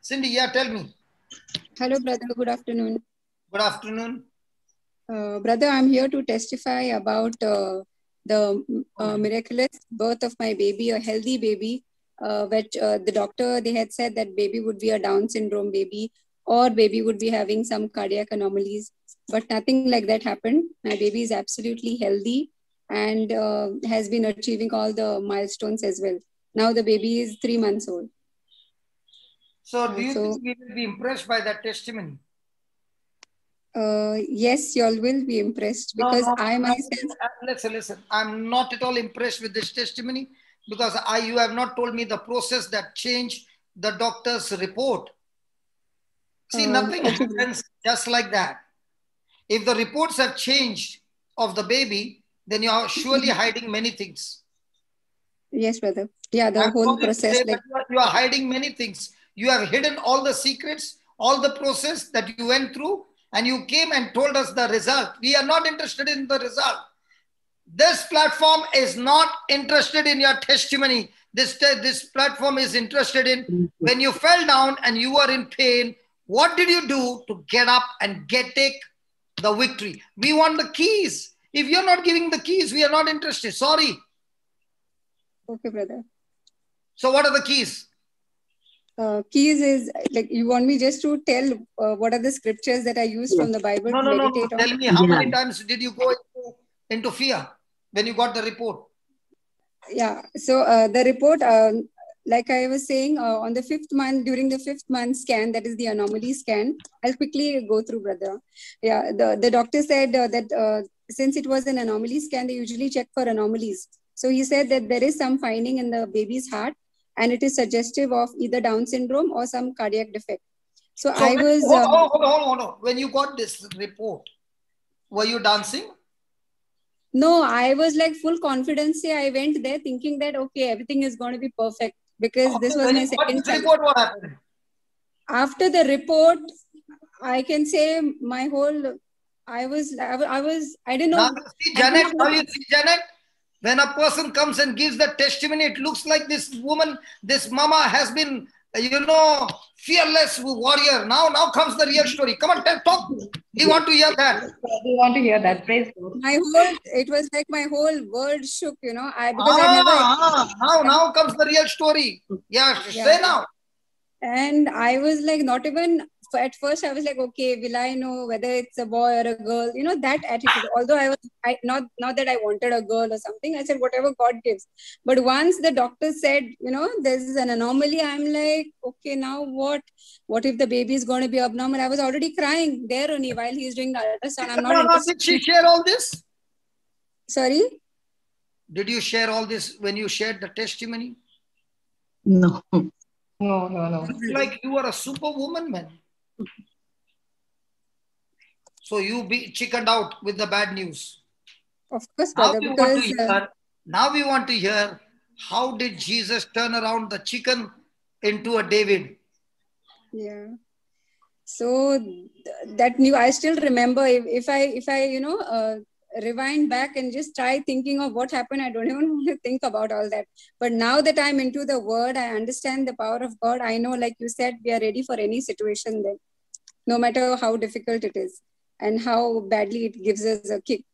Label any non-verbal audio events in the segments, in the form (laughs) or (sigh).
Cindy, yeah, tell me. Hello, brother. Good afternoon. Good afternoon. Uh, brother, I'm here to testify about uh, the uh, miraculous birth of my baby, a healthy baby, uh, which uh, the doctor they had said that baby would be a Down syndrome baby or baby would be having some cardiac anomalies, but nothing like that happened. My baby is absolutely healthy and uh, has been achieving all the milestones as well. Now the baby is three months old. So, do you So- think we will be impressed by that testimony? Uh, yes, you all will be impressed because no, I myself. uh, Listen, listen. I'm not at all impressed with this testimony because I, you have not told me the process that changed the doctor's report. See, Uh, nothing okay. (laughs) happens just like that. If the reports have changed of the baby, then you are surely (laughs) hiding many things. Yes, brother. Yeah, the I'm whole process, like you are- you are hiding many things. You have hidden all the secrets, all the process that you went through, and you came and told us the result. We are not interested in the result. This platform is not interested in your testimony. This, this platform is interested in mm-hmm. when you fell down and you were in pain, what did you do to get up and get take the victory? We want the keys. If you're not giving the keys, we are not interested. Sorry. okay, brother. So, what are the keys? Uh, keys is like you want me just to tell uh, what are the scriptures that I use from the Bible No, to no, no, no. meditate Tell me how Yeah. many times did you go into, into fear when you got the report? Yeah. So uh, the report, um, like I was saying, uh, on the fifth month during the fifth month scan, that is the anomaly scan. I'll quickly go through, brother. Yeah. The the doctor said uh, that uh, since it was an anomaly scan, they usually check for anomalies. So he said that there is some finding in the baby's heart, and it is suggestive of either Down syndrome or some cardiac defect. So, So I when- was. hold, um, hold, hold, hold, hold on. When you got this report, were you dancing? No, I was like full confidence. I went there thinking that okay, everything is going to be perfect because this was my second report, what happened? After the report, I can say my whole. I was, I was, I, didn't know. Now see Janet, now you see Janet. When a person comes and gives the testimony, it looks like this woman, this mama has been, you know, fearless warrior. Now, now comes the real story. Come on, tell, talk. We want to hear that. We want to hear that. Praise God. My whole, it was like my whole world shook. You know, I because I Ah, never. ah, now, now comes the real story. Yeah, Yeah. say now. and i was like not even at first i was like okay will i know whether it's a boy or a girl you know that attitude although i was i not not that i wanted a girl or something i said whatever god gives but once the doctor said you know this is an anomaly i'm like okay now what what if the baby is going to be abnormal i was already crying there only while he's doing the ultrasound i'm not no, did she share all this? sorry Did you share all this when you shared the testimony? No. No, no, no. It's like you are a superwoman, man. So you be chickened out with the bad news. of course Now brother we want to because uh, hear. Now we want to hear how did Jesus turn around the chicken into a David? yeah so th- that new i still remember if, if i if i you know uh, rewind back and just try thinking of what happened i don't (laughs) even want to think about all that but now that i'm into the word i understand the power of god i know like you said we are ready for any situation then no matter how difficult it is and how badly it gives us a kick.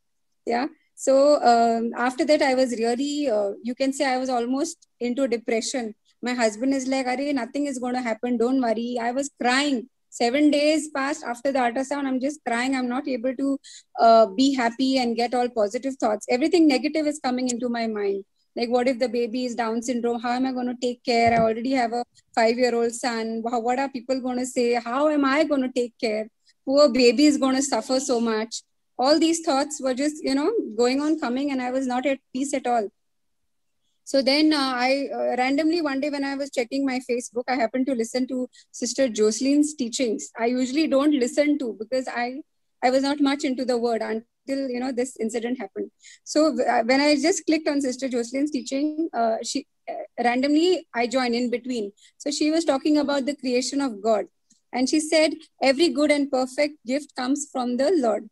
Yeah. So um, after that i was really uh, you can say i was almost into depression. My husband is like Are, nothing is going to happen. Don't worry. I was crying. Seven days passed after the ultrasound. I'm just crying. I'm not able to uh, be happy and get all positive thoughts. Everything negative is coming into my mind like what if the baby is down syndrome? How am i going to take care? I already have a five year old son what are people going to say? How am i going to take care? Poor baby is going to suffer so much. All these thoughts were just you know going on coming and i was not at peace at all. So then uh, i uh, randomly one day when i was checking my facebook i happened to listen to sister jocelyn's teachings. I usually don't listen to because i i was not much into the word. Until you know this incident happened. So uh, when i just clicked on sister jocelyn's teaching uh, she uh, randomly i joined in between. So she was talking about the creation of god. And she said every good and perfect gift comes from the lord.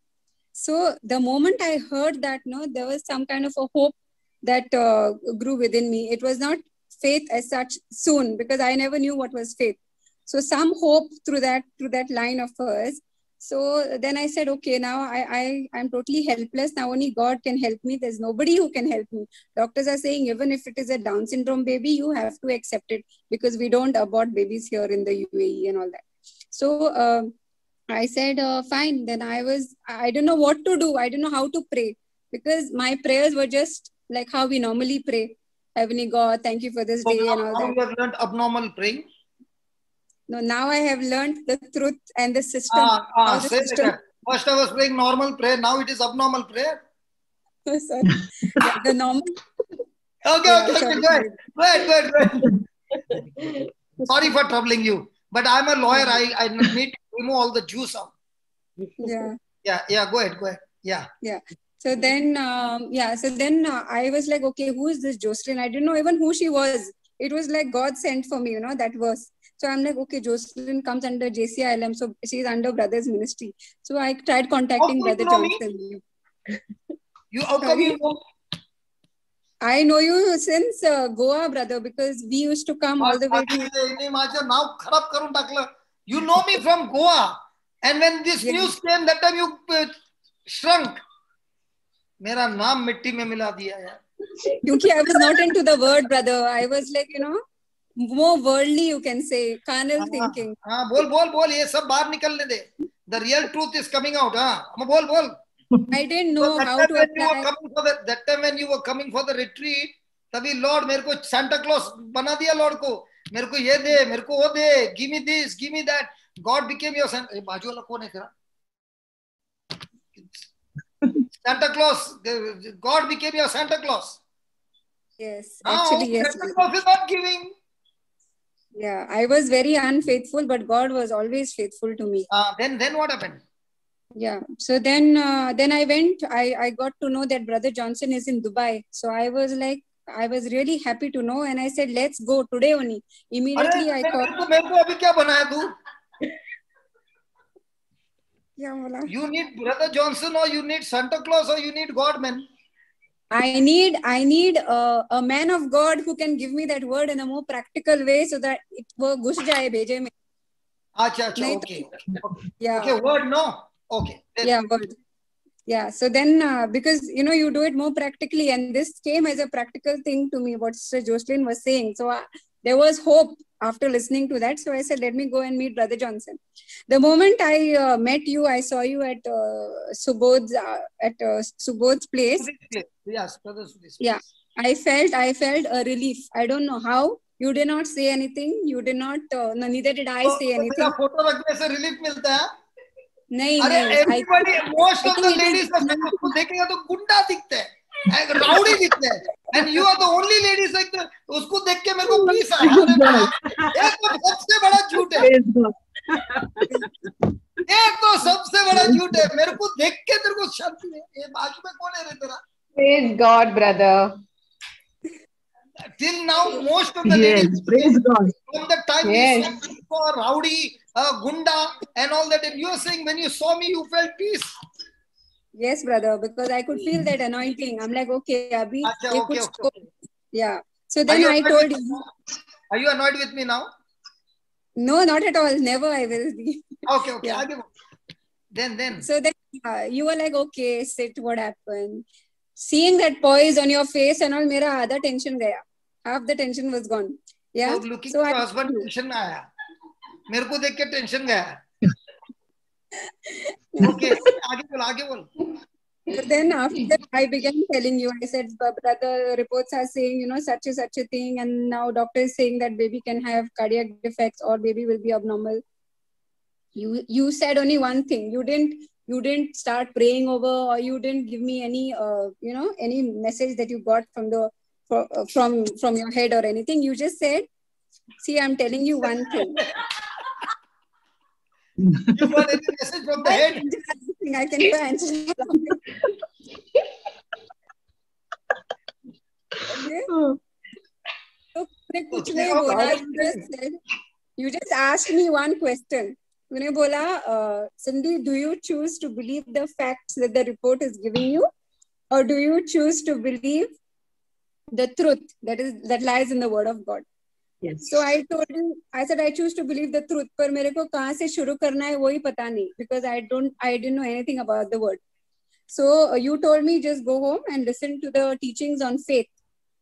So the moment i heard that no there was some kind of a hope that uh, grew within me. It was not faith as such soon because i never knew what was faith. So some hope through that through that line of hers. So then I said, okay, now I, I I'm totally helpless. Now only God can help me. There's nobody who can help me. Doctors are saying even if it is a Down syndrome baby, you have to accept it because we don't abort babies here in the UAE and all that. So uh, I said, uh, fine. Then I was I don't know what to do. I don't know how to pray because my prayers were just like how we normally pray. Heavenly God, thank you for this So day now, and all now that. you have learned abnormal praying. No, now I have learned the truth and the system. Ah, ah, the system. First I was praying normal prayer. Now it is abnormal prayer. (laughs) Sorry. Yeah, the normal. Okay, Yeah, okay, okay. sorry, Go ahead. Go ahead, go ahead. (laughs) Sorry for troubling you. But I'm a lawyer. I, I need to remove all the juice out. Yeah. Yeah, yeah, go ahead, go ahead. Yeah. Yeah. So then, um, yeah. So then uh, I was like, okay, who is this Jocelyn? I didn't know even who she was. It was like God sent for me, you know, that verse. So I'm like, okay, Jocelyn comes under JCILM. So she's under Brothers Ministry. So I tried contacting come Brother? Johnson. You how come you know? I know you since uh, Goa, brother, because we used to come all the way to. You know me from Goa. And when this Yeah. news came, that time you uh, shrunk. मेरा नाम मिट्टी में मिला दिया यार. Because I was not into the word, brother. I was like, you know, more worldly, you can say, carnal thinking. हाँ बोल बोल बोल ये सब बाहर निकलने दे. The real truth is coming out. हाँ बोल बोल. I didn't know that how to apply. for the that time when you were coming for the retreat, तभी लॉर्ड मेरे को सांता क्लॉस बना दिया लॉर्ड को मेरे को ये दे मेरे को वो दे give me this give me that God became your a बाजू वाला कौन है तेरा Santa Claus, God became your Santa Claus. Yes, actually, yes. Santa Claus is not giving. Yeah, I was very unfaithful, but God was always faithful to me. Uh, then, then what happened? Yeah. So then, uh, then I went. I I got to know that Brother Johnson is in Dubai. So I was like, I was really happy to know, and I said, let's go today only. अरे Immediately, I मेरे called. (laughs) को मेरे को अभी क्या बनाया तू? Yeah, बोला. You need Brother Johnson or you need Santa Claus or you need God, man. I need I need a, a man of God who can give me that word in a more practical way so that it वो घुस जाए भेजे में. अच्छा अच्छा नहीं okay. Yeah. Okay, word no. Okay. Then, yeah word. yeah so then uh, because you know you do it more practically and this came as a practical thing to me what Sir Jocelyn was saying so uh, there was hope after listening to that so i said let me go and meet brother johnson the moment i uh, met you i saw you at uh, subodh's uh, at uh, subodh's place Sudhir's place. Yes, Brother Sudhir's Yeah. place. i felt i felt a relief i don't know how you did not say anything you did not uh, no, neither did i तो- say तो तेरा anything photo रखने से relief मिलता है nahi, अरे nahi, I, everybody most I of the think it is- ladies उसको देखेगा तो गुंडा दिखते हैं राउडी हैं and you are the only ladies like उसको देख के मेरे को पीस आया ये तो सबसे बड़ा झूठ है. ये तो सबसे बड़ा झूठ है मेरे को देख के तेरे को शांति है ये बाजू में कौन है रे तेरा Praise God, brother. till now most of the Yes, ladies praise God. from the time Yes. you saw me for rowdy uh, gunda and all that and you are saying when you saw me you felt peace Yes, brother, because I could feel that anointing. I'm like, okay, Abhi, Acha, ye okay, kuch okay, to- okay. yeah. So Are then you I annoyed told with me you, now? Are you annoyed with me now? no, not at all. Never I will be. Okay, okay. Yeah. आगे बढ़ो. Then, then. So then uh, you were like, okay, sit, what happened? Seeing that poise on your face and all, mera आधा tension gaya. Half the tension was gone. Yeah. So looking So at I- your husband tension में आया. मेरे को देख के tension गया. Okay, okay, आगे बोल, आगे बोल. But then after that, I began telling you, I said, "But brother, reports are saying, you know, such and such a thing. And now doctor is saying that baby can have cardiac defects or baby will be abnormal. You you said only one thing. You didn't you didn't start praying over or you didn't give me any uh, you know any message that you got from the for, uh, from from your head or anything. You just said, see, I'm telling you one thing. (laughs) You got any message from the I head? can do anything. I can answer. Okay? तो तूने कुछ नहीं देखो, बोला Bharat you में- just said you just asked me one question तूने बोला uh, Cindy do you choose to believe the facts that the report is giving you or do you choose to believe the truth that is that lies in the word of God Yes. So I told him, I said I choose to believe the truth, पर मेरे को कहाँ से शुरू करना है वही पता नहीं because I don't, I didn't know anything about the word. So uh, you told me just go home and listen to the teachings on faith.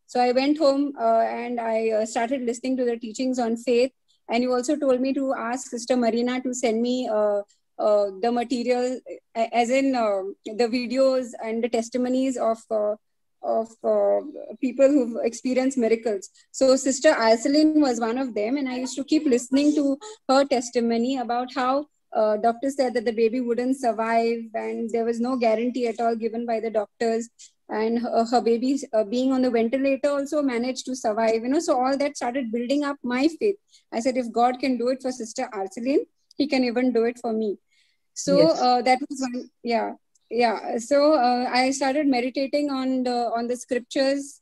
So I went home uh, and I uh, started listening to the teachings on faith. And you also told me to ask Sister Marina to send me uh, uh, the material, uh, as in uh, the videos and the testimonies of uh, of uh, people who've experienced miracles. So Sister Iselin was one of them, and I used to keep listening to her testimony about how uh, doctors said that the baby wouldn't survive, and there was no guarantee at all given by the doctors. And her, her baby uh, being on the ventilator also managed to survive. You know, so all that started building up my faith. I said, if God can do it for Sister Arceline, He can even do it for me. So Yes. uh, that was one, yeah yeah so uh, i started meditating on the on the scriptures.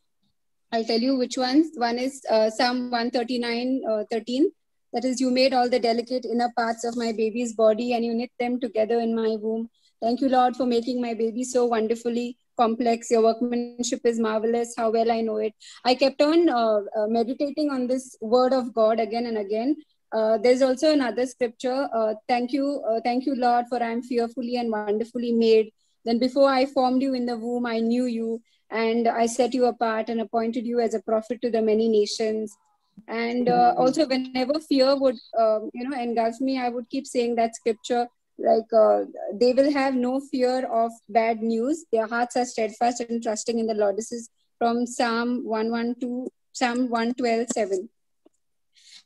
I'll tell you which ones. One is uh, psalm 139 uh, 13 that is you made all the delicate inner parts of my baby's body and you knit them together in my womb. Thank you lord for making my baby so wonderfully complex. Your workmanship is marvelous. How well i know it. I kept on uh, uh, meditating on this word of god again and again. Uh, there's also another scripture uh, thank you uh, thank you lord for i'm fearfully and wonderfully made then before I formed you in the womb, I knew you and I set you apart and appointed you as a prophet to the many nations. And uh, also, whenever fear would, um, you know, engulf me, I would keep saying that scripture like uh, they will have no fear of bad news. Their hearts are steadfast and trusting in the Lord. This is from Psalm 112, Psalm 112, 7.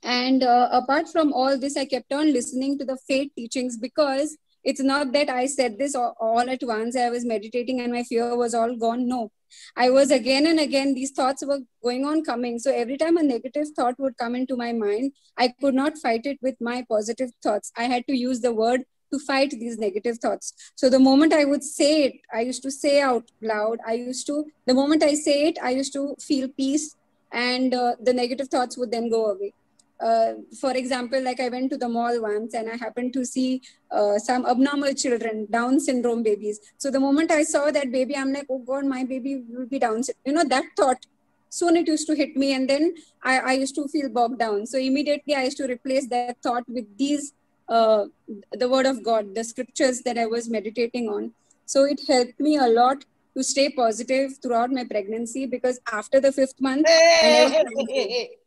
And uh, apart from all this, I kept on listening to the faith teachings because it's not that I said this all, at once. I was meditating and my fear was all gone. No, I was again and again, these thoughts were going on coming. So every time a negative thought would come into my mind, I could not fight it with my positive thoughts. I had to use the word to fight these negative thoughts. So the moment I would say it, I used to say out loud. I used to, the moment I say it, I used to feel peace and uh, the negative thoughts would then go away. Uh, for example, like I went to the mall once and I happened to see uh, some abnormal children, Down syndrome babies. So the moment I saw that baby, I'm like, oh God, my baby will be Down. sy-" You know, that thought, soon it used to hit me and then I, I used to feel bogged down. So immediately I used to replace that thought with these, uh, the word of God, the scriptures that I was meditating on. So it helped me a lot to stay positive throughout my pregnancy because after the fifth month, Hey,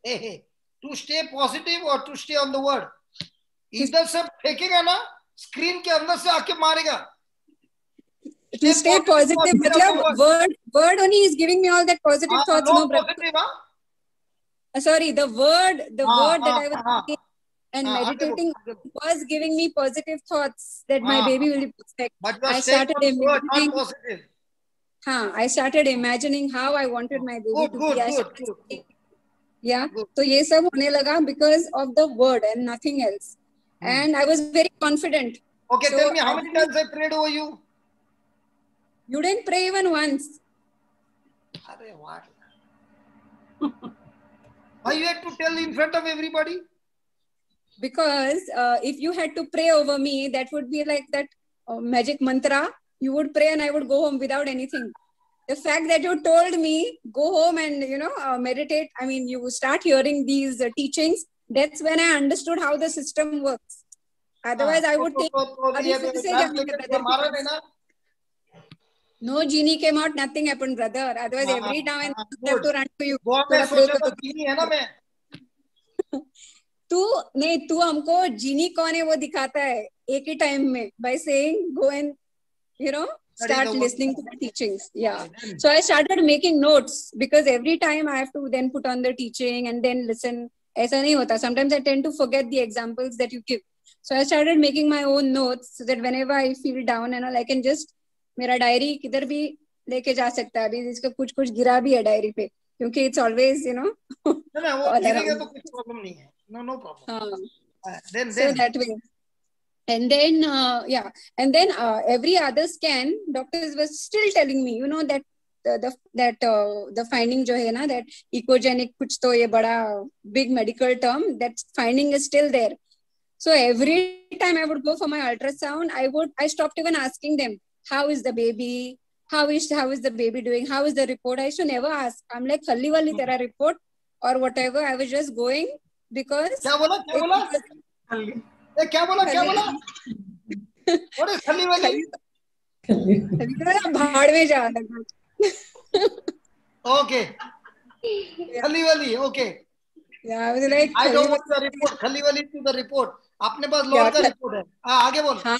hey, hey, pregnant- hey, hey, hey, hey. To stay positive or to stay on the word? इधर से फेंकेगा ना screen के अंदर से आके मारेगा to stay positive positive matlab word. word word only is giving me all that positive हाँ, thoughts no no brother. positive हाँ Uh, sorry the word the हाँ, word that हाँ, i was हाँ, thinking and हाँ, आगे बोलो, meditating आगे बोलो. was giving me positive thoughts that my हाँ, baby will be perfect But you are I staying started on the word, not imagining- positive. huh, i started imagining how i wanted my baby Good, to good, be I good, started good, So ye sab hone laga because of the word and nothing else Hmm. and i was very confident Okay, So, tell me how many times I prayed over you? you didn't pray even once Arey, what? Why you had to tell in front of everybody? because uh, if you had to pray over me that would be like that uh, magic mantra you would pray and i would go home without anything the fact that you told me go home and you know uh, meditate i mean you start hearing these uh, teachings that's when i understood how the system works otherwise i हाँ, would तो- तो- तो ये ना? no genie came out nothing happened brother otherwise हाँ, every now and हाँ, then have to run to you जीनी है ना मैं तू नहीं तू हमको जीनी कौन है वो दिखाता है एक ही टाइम में by saying go and you know Study start listening to the teachings yeah Then- so i started making notes because every time i have to then put on the teaching and then listen ऐसा नहीं होता sometimes i tend to forget the examples that you give so i started making my own notes so that whenever i feel down and all i can just मेरा diary किधर भी लेके जा सकता है अभी इसका कुछ कुछ गिरा भी है डायरी पे क्योंकि इट्स ऑलवेज यू नो ना, ना, वो All गिरेगा around. तो कुछ प्रॉब्लम नहीं है नो नो प्रॉब्लम हाँ then so that way and then uh, yeah. And then uh, every other scan doctors were still telling me you know that uh, the that uh, the finding jo hai na that echogenic kuch to ye bada big medical term that finding is still there. So every time i would go for my ultrasound i would i stopped even asking them how is the baby? How is how is the baby doing? How is the report? I should never ask. I'm like khalli wali tera report or whatever i was just going because bola? Bola? ए, क्या बोला क्या बोला? is खली वाली। भाड़ में जा Okay. खली वाली like, I don't want the report. खली वाली to the report. अपने पास लॉर्ड का रिपोर्ट है। हाँ आगे बोल। हाँ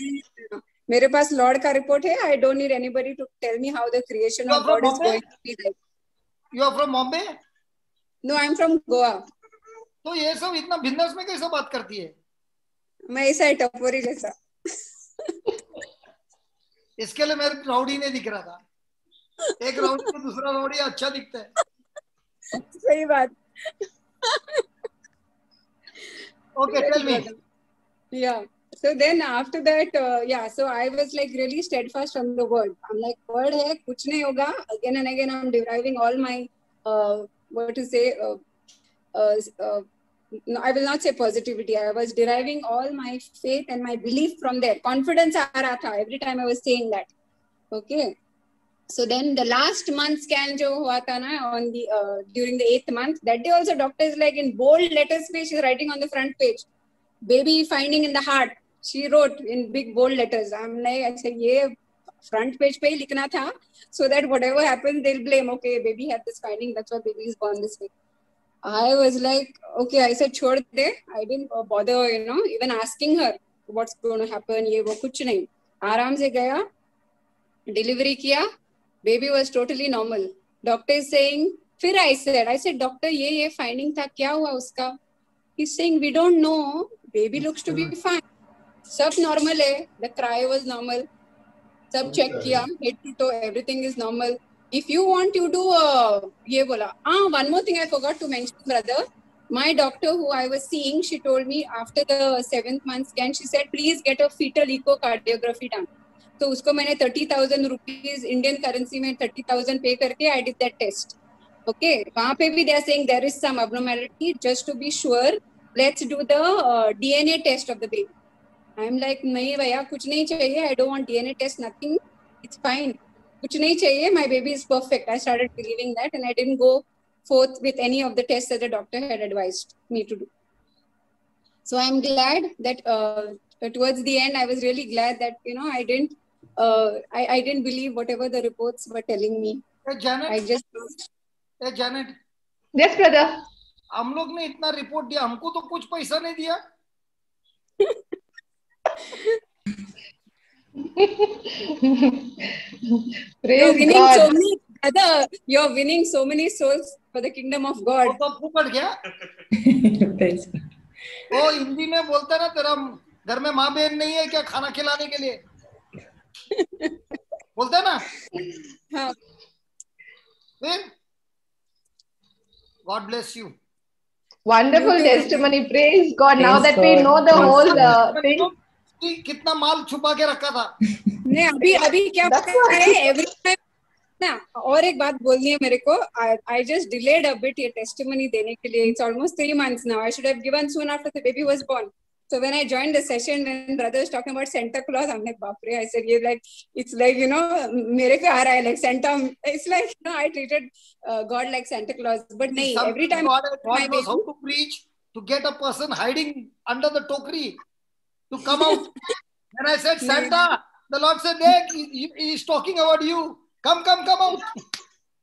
मेरे पास लॉर्ड का रिपोर्ट है। I don't need anybody to tell me how the creation of God is going to be like you are from Bombay no I am from Goa तो ये सब इतना बिज़नेस में कैसे बात करती है? मैं ऐसा है टपोरी जैसा इसके लिए मेरे राउडी नहीं दिख रहा था एक राउडी को दूसरा राउडी अच्छा दिखता है सही बात okay tell me yeah so then after that uh, yeah so i was like really steadfast from the word i'm like word hai kuch nahi hoga again and again i'm deriving all my uh, what to say uh, uh, uh, no, I will not say positivity. I was deriving all my faith and my belief from there. Confidence aratha every time I was saying that. Okay. So then the last month scan jo hua tha na, on the uh, during the eighth month, that day also doctor is like in bold letters page, she's writing on the front page, baby finding in the heart. She wrote in big bold letters. I'm like, I said, yeah, front page pe likna tha, so that whatever happens, they'll blame. Okay, baby had this finding, that's why baby is born this way. I was like okay i said छोड़ दे i didn't bother you know even asking her what's going to happen ये वो कुछ नहीं आराम से गया delivery किया baby was totally normal doctor is saying फिर I said I said doctor ये ये फाइंडिंग था क्या हुआ उसका he's saying we don't know baby looks to be fine सब normal है the cry was normal सब check किया head to toe everything is normal if you want you do uh, ये बोला ah one more thing I forgot to mention brother my doctor who I was seeing she told me after the seventh month scan she said please get a fetal echocardiography done तो उसको मैंने thirty thousand rupees Indian currency में thirty thousand पे करके I did that test okay वहाँ पे भी they are saying there is some abnormality just to be sure let's do the uh, dna test of the baby i'm like नहीं भैया कुछ नहीं चाहिए i don't want dna test nothing it's fine कुछ नहीं चाहिए my baby is perfect I started believing that and I didn't go forth with any of the test that the doctor had advised me to do so I am glad that towards the end I was really glad that you know I didn't I I didn't believe whatever the reports were telling me I just a Janet yes brother हम लोग ने इतना report दिया हमको तो कुछ पैसा नहीं दिया। (laughs) You're Praise winning so many, brother. You're winning so many souls for the kingdom of वो God. तो फूकट गया Praise वो हिंदी में बोलता है ना तेरा घर में माँ बहन नहीं है क्या खाना खिलाने के लिए बोलते है ना हाँ, फिर God bless you Wonderful testimony. Praise God. Now that we know the whole uh, God. कि कितना माल छुपा के रखा था। नहीं अभी अभी क्या है ना और एक बात बोलनी है मेरे को। आई जस्ट डिलेड अ ये टेस्टिमनी देने के लिए। It's almost 3 months now I should given soon after the baby was born so when I joined the session when brothers talking about Santa Claus I बाप रे! I said yeah like it's like you know मेरे पे आ रहा है like Santa it's like no I treated God like Santa Claus but नहीं every time God knows how to preach to get a person hiding under the टोकरी to come out. and I said, Santa, the Lord said, Nick, he, he- he's talking about you. Come, come, come out.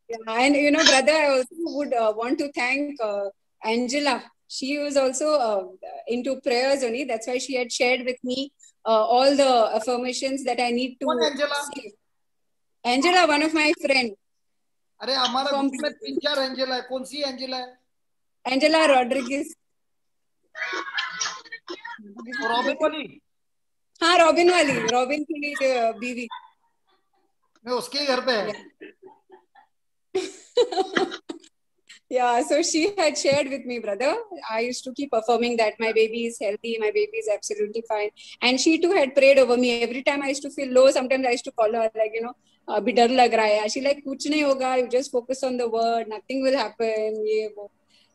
Yeah, and you know, brother, I also would uh, want to thank uh, Angela. She was also uh, into prayers only. That's why she had shared with me uh, all the affirmations that I need to कौन Angela? say. Angela, one of my friend, अरे हमारा From- group में तीन चार Angela है कौन सी Angela है Angela Rodriguez. Robin वाली हाँ रॉबिन वाली रॉबिन की uh, बीवी मैं उसके घर पे है yeah so she had shared with me brother i used to keep affirming that my baby is healthy my baby is absolutely fine and she too had prayed over me every time i used to feel low sometimes i used to call her like you know अभी डर लग रहा है she like कुछ नहीं होगा you just focus on the word nothing will happen ये वो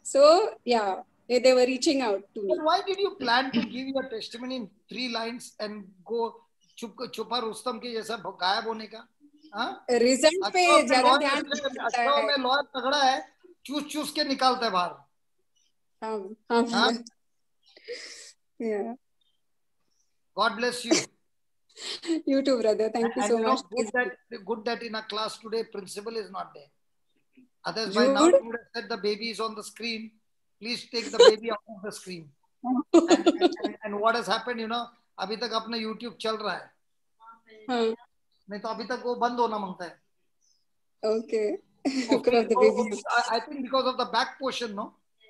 so yeah they, were reaching out to me But why did you plan to give your testimony in three lines and go चुप छुपा रुस्तम के जैसा गायब होने का हाँ रिज़ल्ट पे ज़्यादा ध्यान है में लॉयर तगड़ा है चूस चूस के निकालता है बाहर Um, um, Huh? yeah. God bless you. You too, brother. Thank you and so you know, much. good that good that in a class today principal is not there. Others by now Jude? you would have said the baby is on the screen. Please take the baby out of the screen and what has happened you know अभी तक अपना YouTube चल रहा है। हाँ। नहीं तो अभी तक वो बंद होना माँगता है। Okay I think because of the back portion no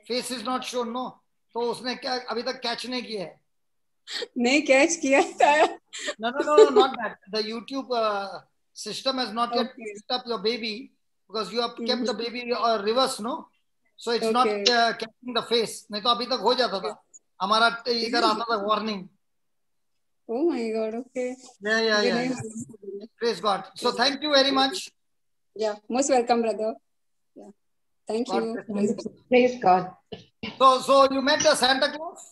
face is not shown no तो उसने क्या अभी तक कैच नहीं किया है? नहीं कैच किया था। No no no not that the YouTube uh, system has not okay. yet picked up your baby because you have kept the mm-hmm. baby uh, reverse no? So it's not catching the face नहीं तो अभी तक हो जाता था। हमारा इधर आता था warning oh my God okay yeah yeah yeah praise God so thank you very much yeah most welcome brother thank you praise God so so you met the Santa Claus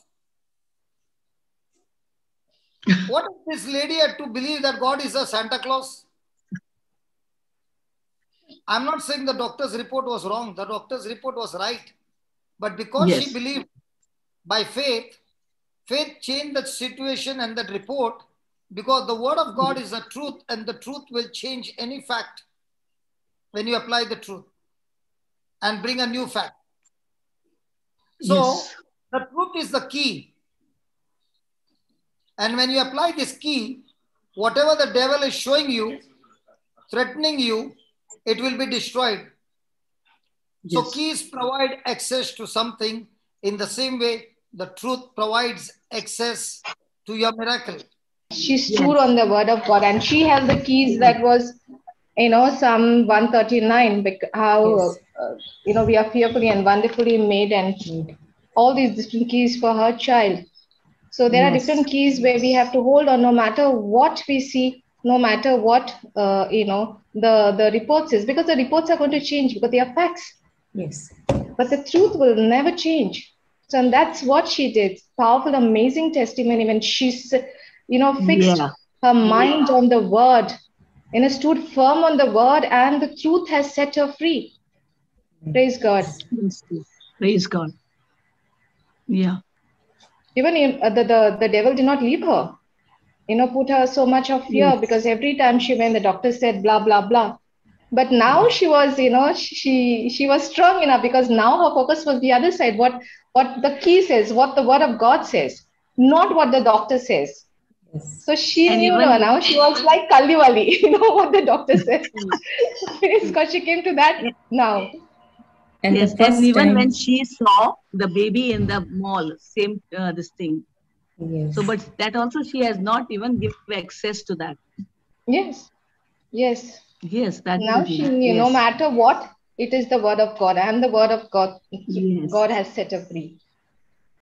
What is this lady had to believe that God is a Santa Claus? I'm not saying the doctor's report was wrong. The doctor's report was right. But because she believed by faith, faith changed the situation and that report because the word of God is the truth and the truth will change any fact when you apply the truth and bring a new fact. So Yes. the truth is the key. And when you apply this key, whatever the devil is showing you, threatening you, it will be destroyed. So keys provide access to something. In the same way, the truth provides access to your miracle. She stood on the word of God and she held the keys that was, you know, Psalm 139, bec- how, Yes. uh, you know, we are fearfully and wonderfully made and all these different keys for her child. So there are different keys where we have to hold on no matter what we see, no matter what, uh, you know, the, the reports is because the reports are going to change because they are facts Yes. but the truth will never change. So and that's what she did. Powerful, amazing testimony when she's, you know, fixed Yeah. her mind on the word, you know, stood firm on the word, and the truth has set her free. Praise God. Praise God. Praise God. Yeah. Even in, uh, the, the the devil did not leave her. You know, put her so much of fear Yes. because every time she went, the doctor said blah blah blah. But now she was, you know, she she was strong enough because now her focus was the other side. What what the key says, what the word of God says, not what the doctor says. Yes. So she And knew even- no, now she was like Kaliwali, (laughs) you know what the doctor (laughs) says. because she came to that now. And yes. the first And even time, when she saw the baby in the mall, same uh, this thing. Yes. So, but that also she has not even give access to that. Yes. Yes. Yes, that now she knew no matter what, it is the word of God, and the word of God, Yes. God has set her free.